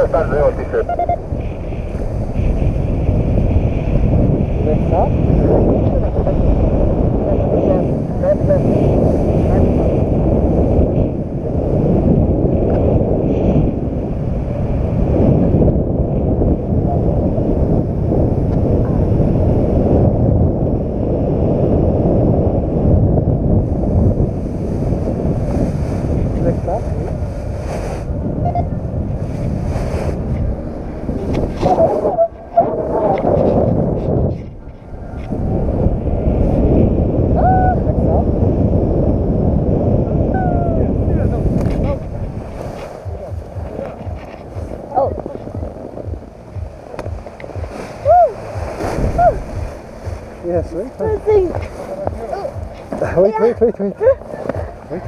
importante otice. yes, wait. I think. Wait, wait, wait, wait. Wait,